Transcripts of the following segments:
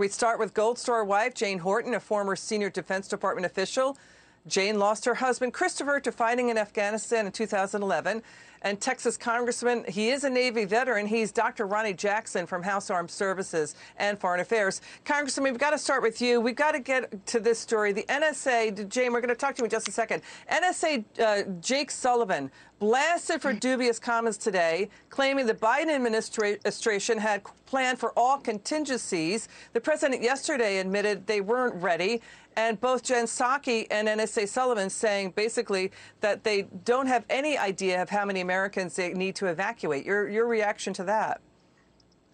We start with Gold Star wife Jane Horton, a former senior Defense Department official. Jane lost her husband, Christopher, to fighting in Afghanistan in 2011 and Texas Congressman. He is a Navy veteran. He's Dr. Ronny Jackson from House Armed Services and Foreign Affairs. Congressman, we've got to start with you. We've got to get to this story. The NSA, Jane, we're going to talk to you in just a second. NSA uh, Jake Sullivan blasted for dubious comments today, claiming the Biden administration had planned for all contingencies. The president yesterday admitted they weren't ready. And both Jen Psaki and NSA Sullivan saying basically that they don't have any idea of how many Americans they need to evacuate. Your, your reaction to that?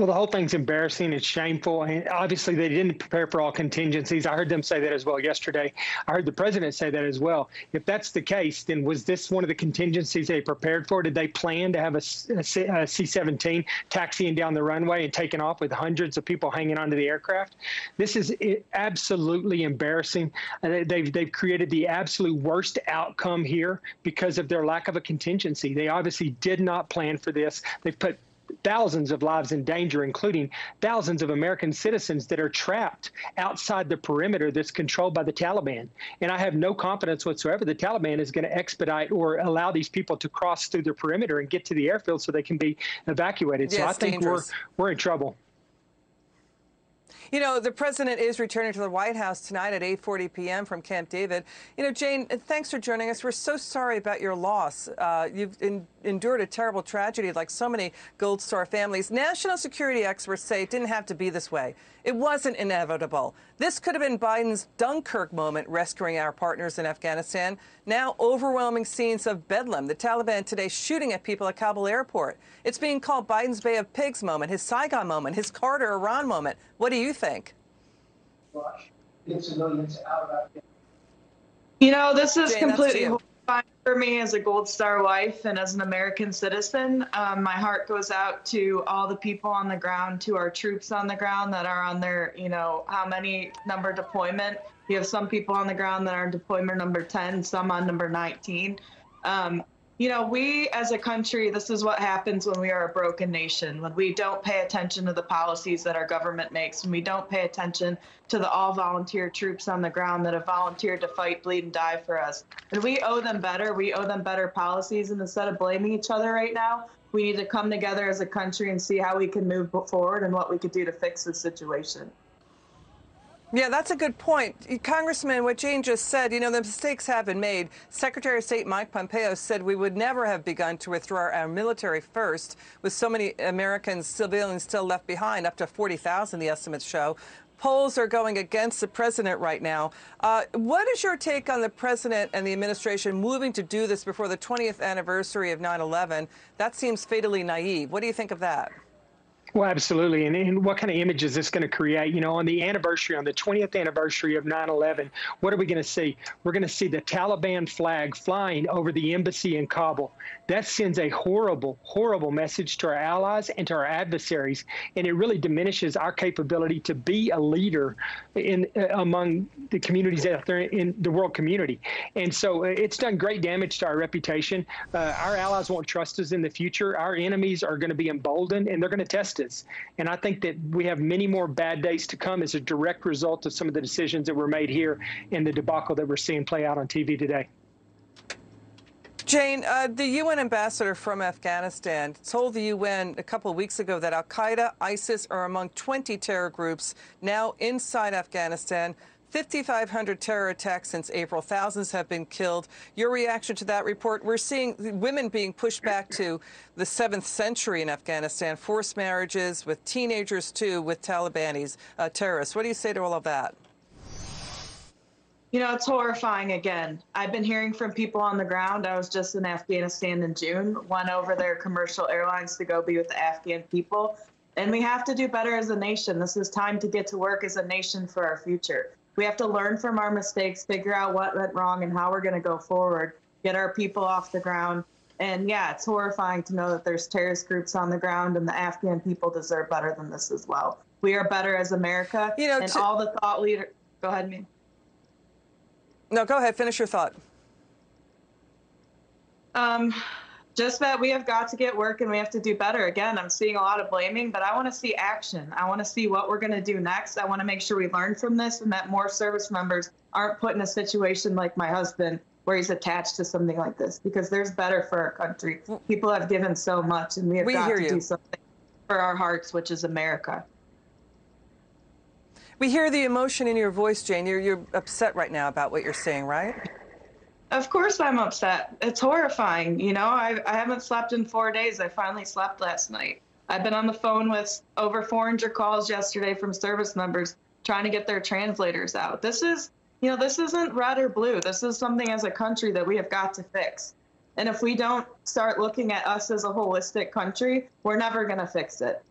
Well, the whole thing's embarrassing. It's shameful. And obviously, they didn't prepare for all contingencies. I heard them say that as well yesterday. I heard the president say that as well. If that's the case, then was this one of the contingencies they prepared for? Did they plan to have a C 17 taxiing down the runway and taking off with hundreds of people hanging onto the aircraft? This is absolutely embarrassing. Uh, they've, they've created the absolute worst outcome here because of their lack of a contingency. They obviously did not plan for this. They've put thousands of lives in danger, including thousands of American citizens that are trapped outside the perimeter that's controlled by the Taliban. And I have no confidence whatsoever the Taliban is going to expedite or allow these people to cross through the perimeter and get to the airfield so they can be evacuated. so I think dangerous. we're we're in trouble. You know, the president is returning to the White House tonight at 8:40 p.m. from Camp David. You know, Jane, thanks for joining us. We're so sorry about your loss. Uh, you've endured a terrible tragedy, like so many Gold Star families. National security experts say it didn't have to be this way. It wasn't inevitable. This could have been Biden's Dunkirk moment, rescuing our partners in Afghanistan. Now, overwhelming scenes of bedlam. The Taliban today shooting at people at Kabul airport. It's being called Biden's Bay of Pigs moment, his Saigon moment, his Carter Iran moment. What do you think? You know, this is Jane, completely for me as a Gold Star wife and as an American citizen. Um, my heart goes out to all the people on the ground, to our troops on the ground that are on their, you know, how many number deployment. You have some people on the ground that are deployment number 10, some on number 19. Um, you know, we as a country, this is what happens when we are a broken nation, when we don't pay attention to the policies that our government makes, when we don't pay attention to the all volunteer troops on the ground that have volunteered to fight, bleed, and die for us. And we owe them better. We owe them better policies. And instead of blaming each other right now, we need to come together as a country and see how we can move forward and what we could do to fix the situation. Yeah, that's a good point. Congressman, what Jane just said, you know, the mistakes have been made. Secretary of State Mike Pompeo said we would never have begun to withdraw our military first, with so many Americans, civilians still left behind, up to 40,000, the estimates show. Polls are going against the president right now. Uh, what is your take on the president and the administration moving to do this before the 20th anniversary of 9 11? That seems fatally naive. What do you think of that? Well, absolutely. And, and what kind of image is this going to create? You know, on the anniversary, on the 20th anniversary of 9 11, what are we going to see? We're going to see the Taliban flag flying over the embassy in Kabul. That sends a horrible, horrible message to our allies and to our adversaries. And it really diminishes our capability to be a leader in uh, among the communities out there in the world community. And so uh, it's done great damage to our reputation. Uh, our allies won't trust us in the future. Our enemies are going to be emboldened and they're going to test and I think that we have many more bad days to come as a direct result of some of the decisions that were made here in the debacle that we're seeing play out on TV today. Jane, uh, the UN ambassador from Afghanistan told the UN a couple of weeks ago that Al Qaeda, ISIS are among 20 terror groups now inside Afghanistan 5,500 terror attacks since April. Thousands have been killed. Your reaction to that report? We're seeing women being pushed back to the seventh century in Afghanistan, forced marriages with teenagers, too, with Talibanis, uh, terrorists. What do you say to all of that? You know, it's horrifying again. I've been hearing from people on the ground. I was just in Afghanistan in June, went over their commercial airlines to go be with the Afghan people. And we have to do better as a nation. This is time to get to work as a nation for our future. We have to learn from our mistakes, figure out what went wrong and how we're going to go forward, get our people off the ground. And yeah, it's horrifying to know that there's terrorist groups on the ground, and the Afghan people deserve better than this as well. We are better as America, you know, and all the thought leaders. Go ahead, me. No, go ahead. Finish your thought. Um, just that we have got to get work and we have to do better. Again, I'm seeing a lot of blaming, but I want to see action. I want to see what we're going to do next. I want to make sure we learn from this and that more service members aren't put in a situation like my husband where he's attached to something like this because there's better for our country. People have given so much and we have we got to you. do something for our hearts, which is America. We hear the emotion in your voice, Jane. You're, you're upset right now about what you're saying, right? Of course I'm upset. It's horrifying. You know, I, I haven't slept in four days. I finally slept last night. I've been on the phone with over 400 calls yesterday from service members trying to get their translators out. This is, you know, this isn't red or blue. This is something as a country that we have got to fix. And if we don't start looking at us as a holistic country, we're never going to fix it.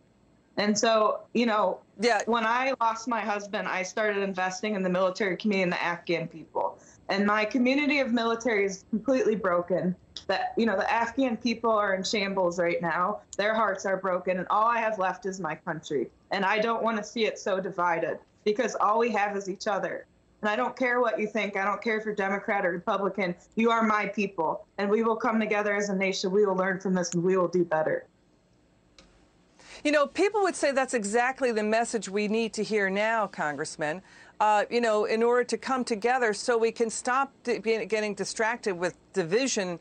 And so, you know, yeah. when I lost my husband, I started investing in the military community and the Afghan people and my community of military is completely broken. That you know the afghan people are in shambles right now. Their hearts are broken and all i have left is my country. And i don't want to see it so divided because all we have is each other. And i don't care what you think. I don't care if you're democrat or republican. You are my people and we will come together as a nation. We will learn from this and we will do better. You know, people would say that's exactly the message we need to hear now, Congressman uh, you know, in order to come together so we can stop getting distracted with division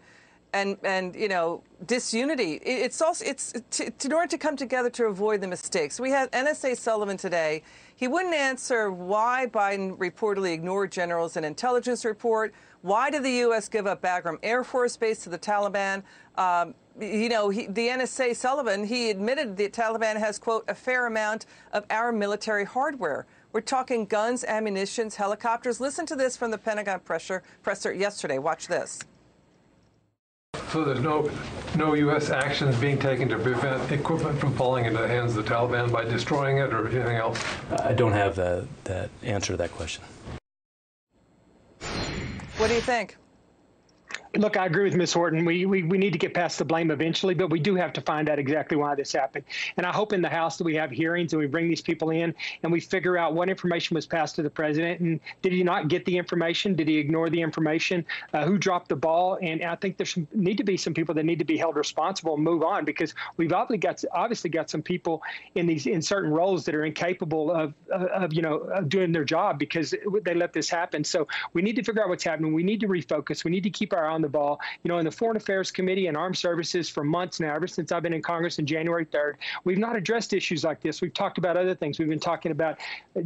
and and you know disunity. It's also it's in order to come together to avoid the mistakes. We had NSA Sullivan today. He wouldn't answer why Biden reportedly ignored generals in intelligence report. Why did the U.S. give up Bagram Air Force Base to the Taliban? Um, you know, he, the NSA Sullivan, he admitted the Taliban has, quote, a fair amount of our military hardware. We're talking guns, ammunitions, helicopters. Listen to this from the Pentagon presser, presser yesterday. Watch this. So there's no no U.S. actions being taken to prevent equipment from falling into the hands of the Taliban by destroying it or anything else? I don't have the, that answer to that question. What do you think? Look, I agree with Ms. Horton. We, we we need to get past the blame eventually, but we do have to find out exactly why this happened. And I hope in the House that we have hearings and we bring these people in and we figure out what information was passed to the president and did he not get the information? Did he ignore the information? Uh, who dropped the ball? And I think there's some, need to be some people that need to be held responsible and move on because we've obviously got obviously got some people in these in certain roles that are incapable of of you know of doing their job because they let this happen. So we need to figure out what's happening. We need to refocus. We need to keep our the ball. You know, in the Foreign Affairs Committee and Armed Services for months now, ever since I've been in Congress in January 3rd, we've not addressed issues like this. We've talked about other things. We've been talking about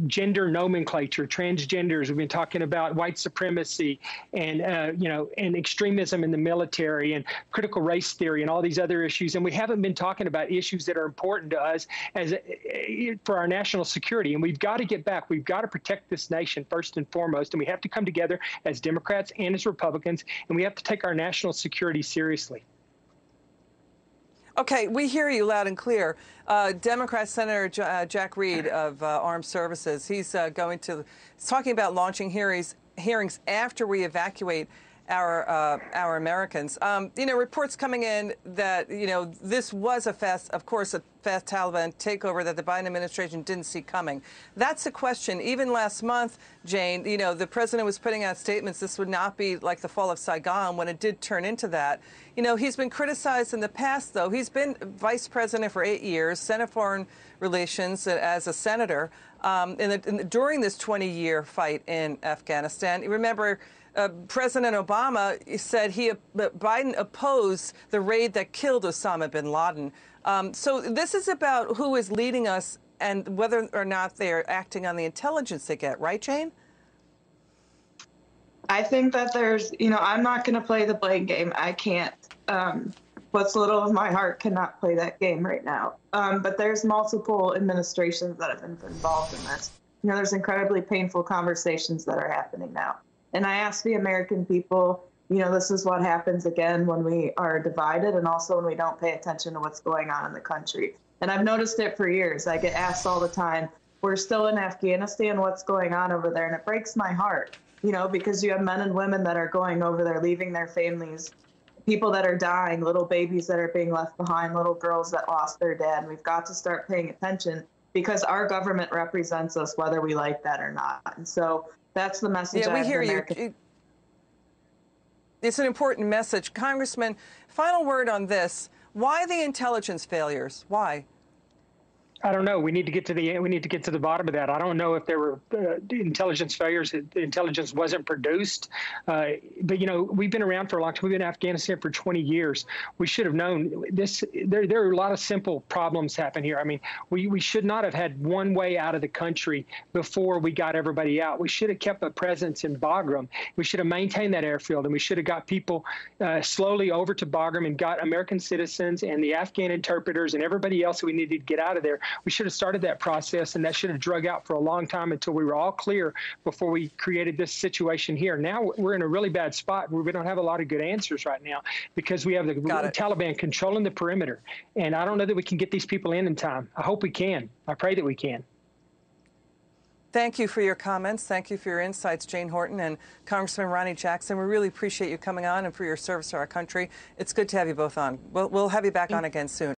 gender nomenclature, transgenders. We've been talking about white supremacy and, uh, you know, and extremism in the military and critical race theory and all these other issues. And we haven't been talking about issues that are important to us as for our national security. And we've got to get back. We've got to protect this nation first and foremost. And we have to come together as Democrats and as Republicans. And we have to take our national security seriously. Okay, we hear you loud and clear. Uh, Democrat Senator J uh, Jack Reed of uh, Armed Services, he's uh, going to, he's talking about launching hearings, hearings after we evacuate our uh, our Americans. Um, you know, reports coming in that you know this was a fast, of course, a fast Taliban takeover that the Biden administration didn't see coming. That's a question. Even last month, Jane, you know, the president was putting out statements this would not be like the fall of Saigon when it did turn into that. You know, he's been criticized in the past, though. He's been vice president for eight years, Senate Foreign Relations as a senator um, in the, in the, during this 20-year fight in Afghanistan. Remember uh, President Obama said he uh, Biden opposed the raid that killed Osama bin Laden. Um, so this is about who is leading us and whether or not they're acting on the intelligence they get, right, Jane? I think that there's, you know, I'm not going to play the blame game. I can't. Um, what's little of my heart cannot play that game right now. Um, but there's multiple administrations that have been involved in this. You know, there's incredibly painful conversations that are happening now. And I ask the American people, you know, this is what happens again when we are divided and also when we don't pay attention to what's going on in the country. And I've noticed it for years. I get asked all the time, we're still in Afghanistan, what's going on over there? And it breaks my heart, you know, because you have men and women that are going over there, leaving their families, people that are dying, little babies that are being left behind, little girls that lost their dad. And we've got to start paying attention because our government represents us whether we like that or not. And so that's the message. Yeah, we hear you. it's an important message. Congressman, final word on this. Why the intelligence failures? Why? I don't know. We need to get to the we need to get to the bottom of that. I don't know if there were uh, intelligence failures. Intelligence wasn't produced, uh, but you know we've been around for a long time. We've been in Afghanistan for 20 years. We should have known this. There there are a lot of simple problems happen here. I mean, we we should not have had one way out of the country before we got everybody out. We should have kept a presence in Bagram. We should have maintained that airfield, and we should have got people uh, slowly over to Bagram and got American citizens and the Afghan interpreters and everybody else that we needed to get out of there we should have started that process, and that should have drug out for a long time until we were all clear before we created this situation here. Now we're in a really bad spot where we don't have a lot of good answers right now because we have the Taliban controlling the perimeter, and I don't know that we can get these people in in time. I hope we can. I pray that we can. Thank you for your comments. Thank you for your insights, Jane Horton and Congressman Ronny Jackson. We really appreciate you coming on and for your service to our country. It's good to have you both on. We'll, we'll have you back on again soon.